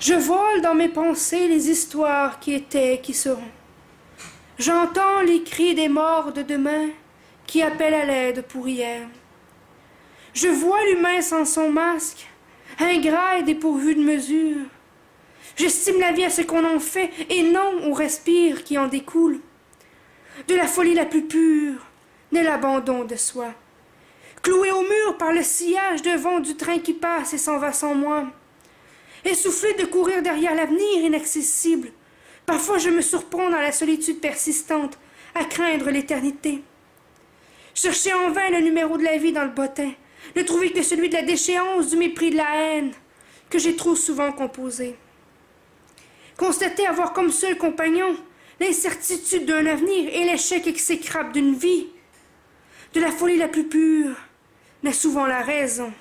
Je vole dans mes pensées les histoires qui étaient, qui seront. J'entends les cris des morts de demain qui appellent à l'aide pour hier. Je vois l'humain sans son masque, ingrat et dépourvu de mesure. J'estime la vie à ce qu'on en fait et non au respire qui en découle. De la folie la plus pure n'est l'abandon de soi. Cloué au mur par le sillage de vent du train qui passe et s'en va sans moi. Essoufflé de courir derrière l'avenir inaccessible. Parfois je me surprends dans la solitude persistante à craindre l'éternité. Chercher en vain le numéro de la vie dans le bottin, ne trouver que celui de la déchéance, du mépris, de la haine, que j'ai trop souvent composé. Constater avoir comme seul compagnon l'incertitude d'un avenir et l'échec exécrable d'une vie, de la folie la plus pure, n'est souvent la raison.